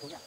What?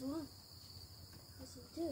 Xuống. Đi xuống chứ.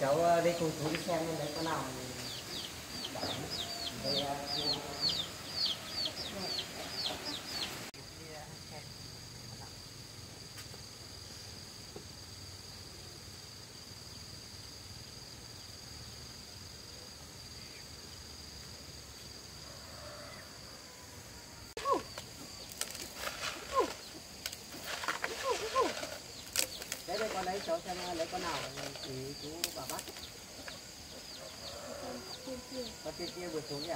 Cháu ờ, đi cùng chú đi xem nên đấy có nào bảo đây à, đi- đi, à, xem. đấy đây con đấy cháu xem lấy con nào thì chú bảo bắt con kia. kia vừa xuống nhỉ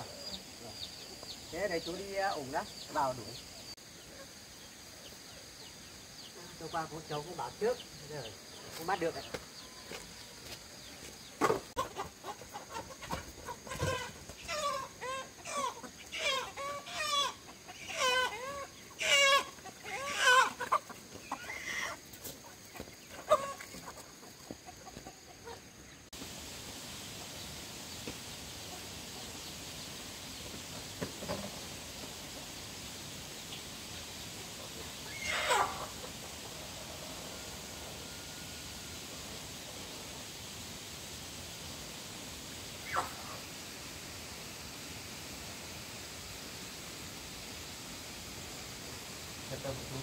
thế đấy chú đi ủng đó vào đuổi hôm qua cô cháu cũng bảo trước rồi không bắt được đấy Thật tâm chú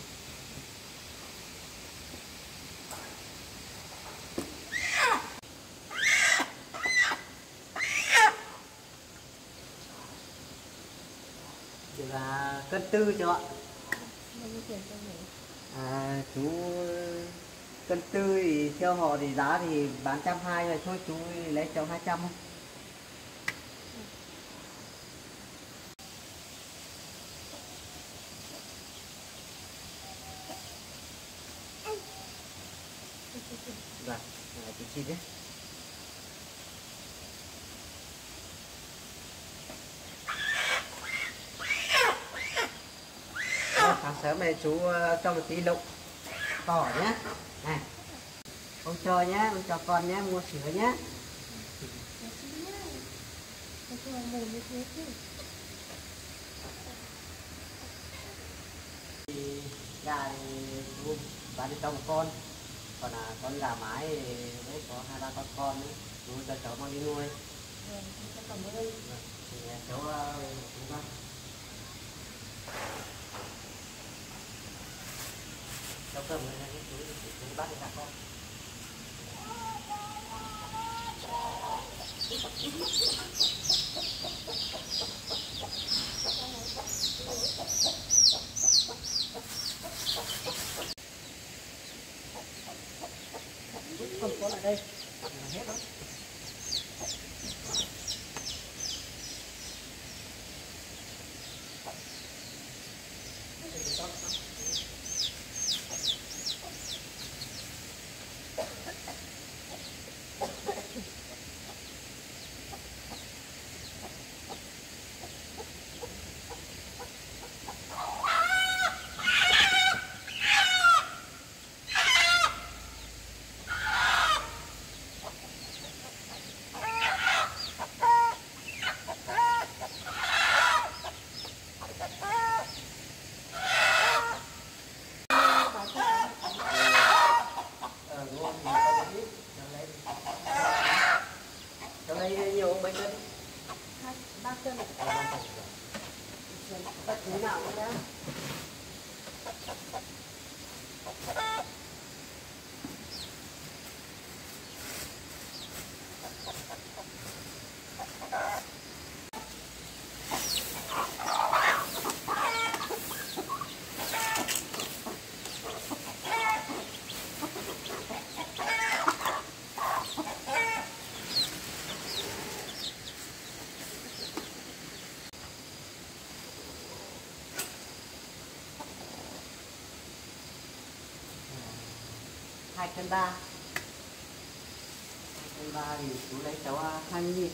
Thì là cân tư cho ạ? À, chú cân tư thì theo họ thì giá thì bán trăm hai rồi thôi chú lấy cho hai trăm không? Vâng, à, chú xin nhé. Sớm này chú ờ, cho một tí lụng tỏi nhé này. Ông cho nhé ông cho con nhé mua sữa nhé thì gà thì chú bán đi cho một con. Còn là con gà mái thì đấy có hai ba con con nữa chú cho cháu mang đi nuôi. Vâng, cảm ơn. Vâng, thì cháu ờ, chú nấu cơm lên cái này chú chú bắt đi cả con không có những đây. hấp dẫn đó Ờ, đúng không? Thì con biết. Cháu lấy đi. Cháu lấy nhiều mấy cân? Hai, ba cân. Ờ, ba cân rồi. Bất cứ nào cân ba. Cân ba thì chú lấy cháu hai mươi đi